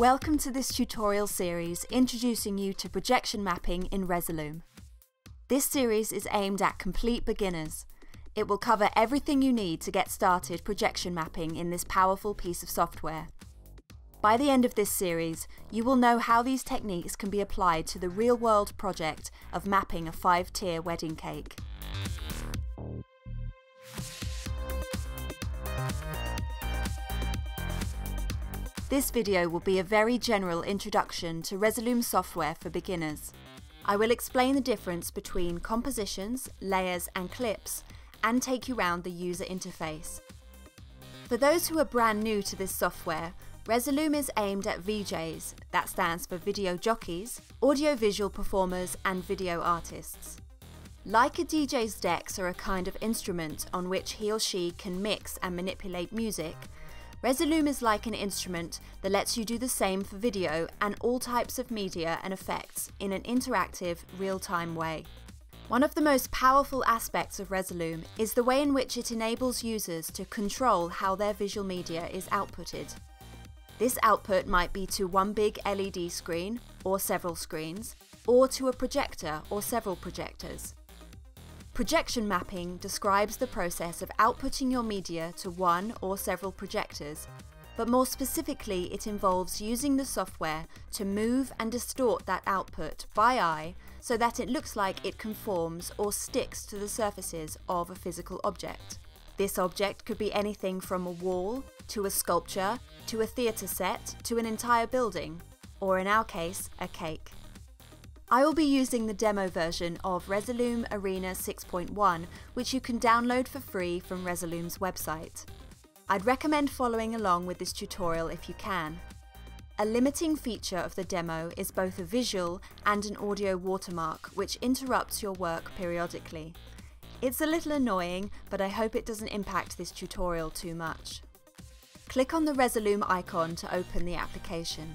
Welcome to this tutorial series introducing you to projection mapping in Resolume. This series is aimed at complete beginners. It will cover everything you need to get started projection mapping in this powerful piece of software. By the end of this series, you will know how these techniques can be applied to the real-world project of mapping a five-tier wedding cake. This video will be a very general introduction to Resolume software for beginners. I will explain the difference between compositions, layers and clips and take you round the user interface. For those who are brand new to this software, Resolume is aimed at VJs, that stands for video jockeys, audiovisual performers and video artists. Like a DJ's decks are a kind of instrument on which he or she can mix and manipulate music, Resolume is like an instrument that lets you do the same for video and all types of media and effects in an interactive, real-time way. One of the most powerful aspects of Resolume is the way in which it enables users to control how their visual media is outputted. This output might be to one big LED screen, or several screens, or to a projector or several projectors. Projection mapping describes the process of outputting your media to one or several projectors, but more specifically it involves using the software to move and distort that output by eye so that it looks like it conforms or sticks to the surfaces of a physical object. This object could be anything from a wall, to a sculpture, to a theatre set, to an entire building, or in our case, a cake. I will be using the demo version of Resolume Arena 6.1, which you can download for free from Resolume's website. I'd recommend following along with this tutorial if you can. A limiting feature of the demo is both a visual and an audio watermark, which interrupts your work periodically. It's a little annoying, but I hope it doesn't impact this tutorial too much. Click on the Resolume icon to open the application.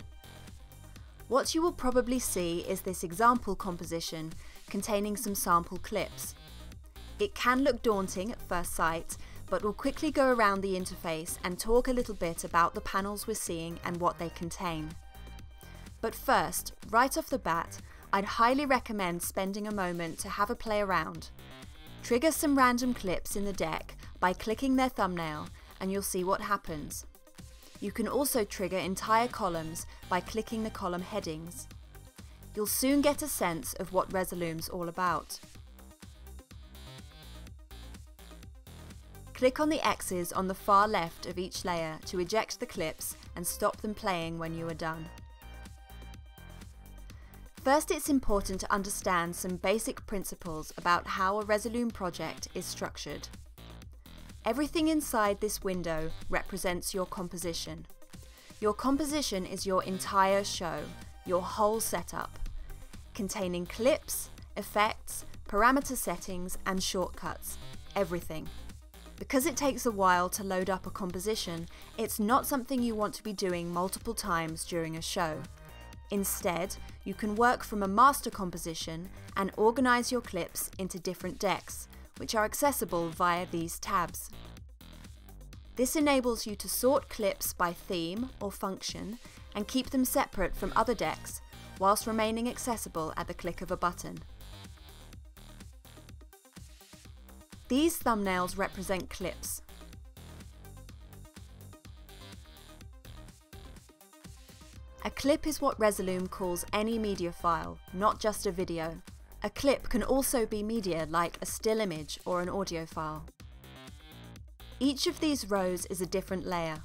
What you will probably see is this example composition containing some sample clips. It can look daunting at first sight, but we'll quickly go around the interface and talk a little bit about the panels we're seeing and what they contain. But first, right off the bat, I'd highly recommend spending a moment to have a play around. Trigger some random clips in the deck by clicking their thumbnail and you'll see what happens. You can also trigger entire columns by clicking the column headings. You'll soon get a sense of what Resolume's all about. Click on the X's on the far left of each layer to eject the clips and stop them playing when you are done. First it's important to understand some basic principles about how a Resolume project is structured. Everything inside this window represents your composition. Your composition is your entire show, your whole setup, containing clips, effects, parameter settings and shortcuts, everything. Because it takes a while to load up a composition, it's not something you want to be doing multiple times during a show. Instead, you can work from a master composition and organize your clips into different decks, which are accessible via these tabs. This enables you to sort clips by theme or function and keep them separate from other decks whilst remaining accessible at the click of a button. These thumbnails represent clips. A clip is what Resolume calls any media file, not just a video. A clip can also be media like a still image or an audio file. Each of these rows is a different layer.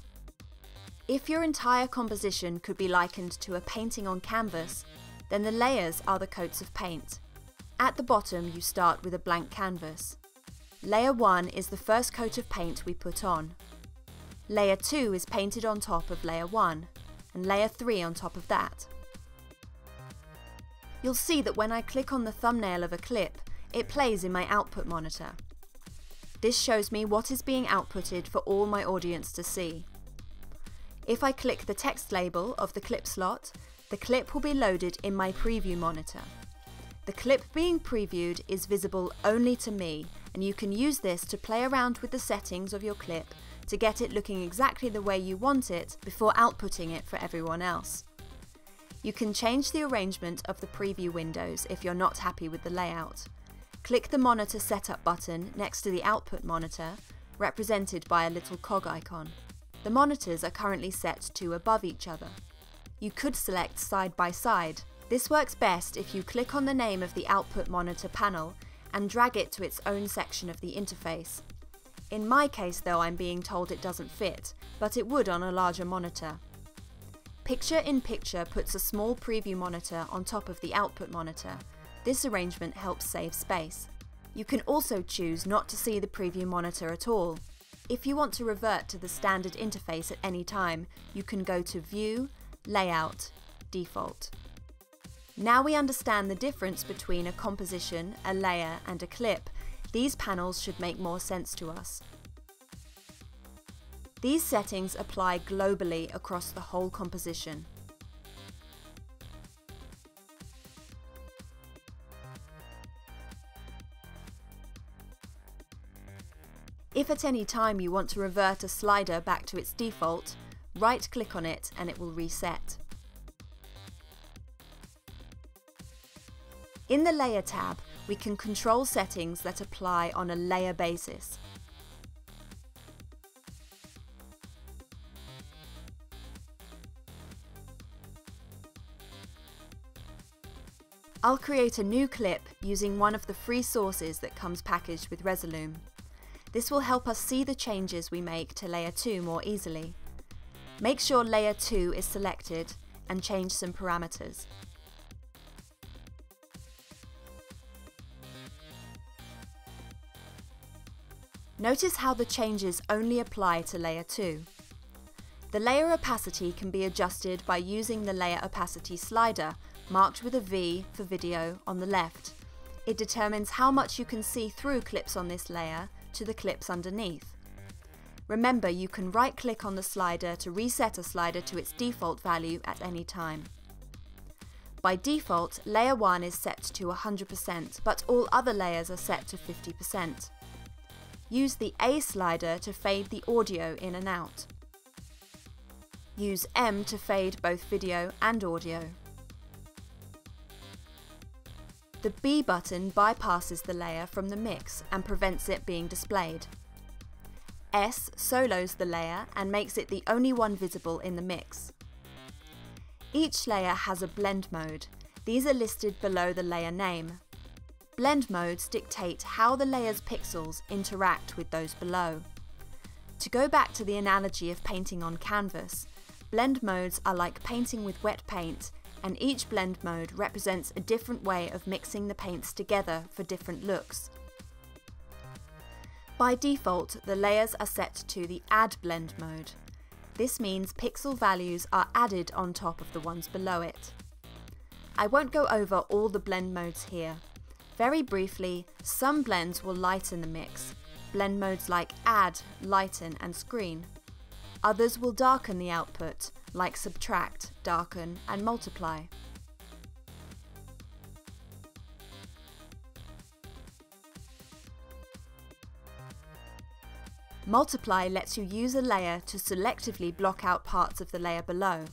If your entire composition could be likened to a painting on canvas, then the layers are the coats of paint. At the bottom you start with a blank canvas. Layer 1 is the first coat of paint we put on. Layer 2 is painted on top of layer 1, and layer 3 on top of that. You'll see that when I click on the thumbnail of a clip, it plays in my output monitor. This shows me what is being outputted for all my audience to see. If I click the text label of the clip slot, the clip will be loaded in my preview monitor. The clip being previewed is visible only to me, and you can use this to play around with the settings of your clip to get it looking exactly the way you want it before outputting it for everyone else. You can change the arrangement of the preview windows if you're not happy with the layout. Click the Monitor Setup button next to the output monitor, represented by a little cog icon. The monitors are currently set to above each other. You could select side by side. This works best if you click on the name of the output monitor panel and drag it to its own section of the interface. In my case though I'm being told it doesn't fit, but it would on a larger monitor. Picture in Picture puts a small preview monitor on top of the output monitor. This arrangement helps save space. You can also choose not to see the preview monitor at all. If you want to revert to the standard interface at any time, you can go to View, Layout, Default. Now we understand the difference between a composition, a layer and a clip, these panels should make more sense to us. These settings apply globally across the whole composition. If at any time you want to revert a slider back to its default, right click on it and it will reset. In the Layer tab, we can control settings that apply on a layer basis. I'll create a new clip using one of the free sources that comes packaged with Resolume. This will help us see the changes we make to layer 2 more easily. Make sure layer 2 is selected and change some parameters. Notice how the changes only apply to layer 2. The layer opacity can be adjusted by using the layer opacity slider marked with a V for video on the left. It determines how much you can see through clips on this layer to the clips underneath. Remember you can right click on the slider to reset a slider to its default value at any time. By default, layer 1 is set to 100%, but all other layers are set to 50%. Use the A slider to fade the audio in and out. Use M to fade both video and audio. The B button bypasses the layer from the mix and prevents it being displayed. S solos the layer and makes it the only one visible in the mix. Each layer has a blend mode. These are listed below the layer name. Blend modes dictate how the layer's pixels interact with those below. To go back to the analogy of painting on canvas, blend modes are like painting with wet paint and each blend mode represents a different way of mixing the paints together for different looks. By default, the layers are set to the Add Blend mode. This means pixel values are added on top of the ones below it. I won't go over all the blend modes here. Very briefly, some blends will lighten the mix, blend modes like Add, Lighten and Screen. Others will darken the output, like subtract, darken and multiply. Multiply lets you use a layer to selectively block out parts of the layer below.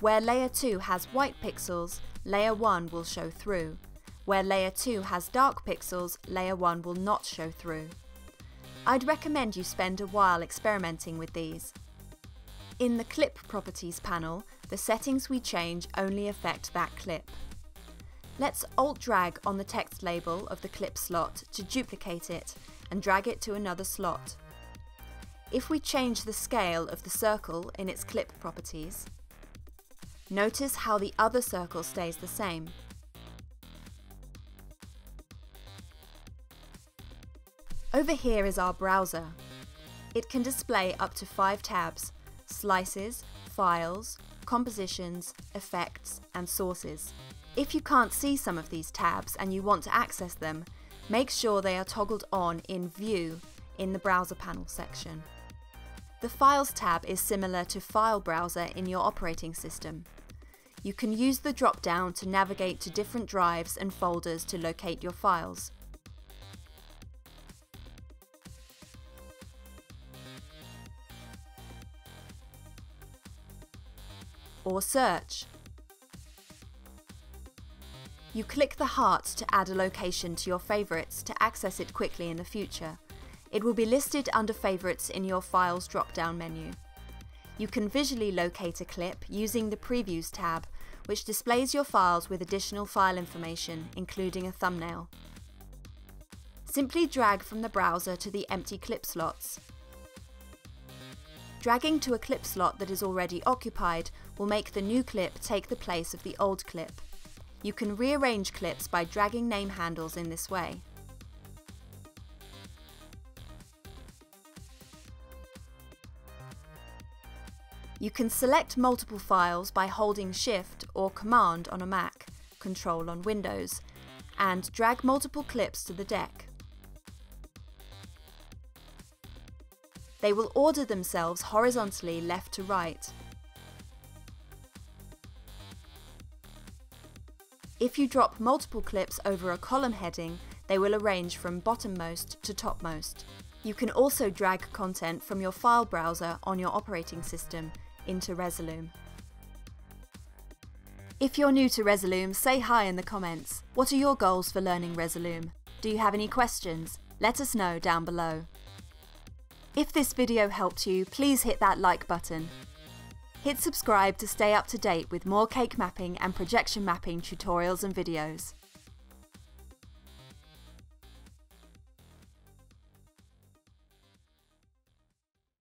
Where layer 2 has white pixels, layer 1 will show through. Where layer 2 has dark pixels, layer 1 will not show through. I'd recommend you spend a while experimenting with these. In the Clip Properties panel, the settings we change only affect that clip. Let's Alt-drag on the text label of the clip slot to duplicate it and drag it to another slot. If we change the scale of the circle in its clip properties, notice how the other circle stays the same. Over here is our browser. It can display up to five tabs slices, files, compositions, effects, and sources. If you can't see some of these tabs and you want to access them, make sure they are toggled on in View in the Browser Panel section. The Files tab is similar to File Browser in your operating system. You can use the drop-down to navigate to different drives and folders to locate your files. Or search. You click the heart to add a location to your favourites to access it quickly in the future. It will be listed under Favourites in your Files drop-down menu. You can visually locate a clip using the Previews tab, which displays your files with additional file information, including a thumbnail. Simply drag from the browser to the empty clip slots. Dragging to a clip slot that is already occupied will make the new clip take the place of the old clip. You can rearrange clips by dragging name handles in this way. You can select multiple files by holding Shift or Command on a Mac, Control on Windows, and drag multiple clips to the deck. They will order themselves horizontally left to right. If you drop multiple clips over a column heading, they will arrange from bottommost to topmost. You can also drag content from your file browser on your operating system into Resolume. If you're new to Resolume, say hi in the comments. What are your goals for learning Resolume? Do you have any questions? Let us know down below. If this video helped you, please hit that like button. Hit subscribe to stay up to date with more cake mapping and projection mapping tutorials and videos.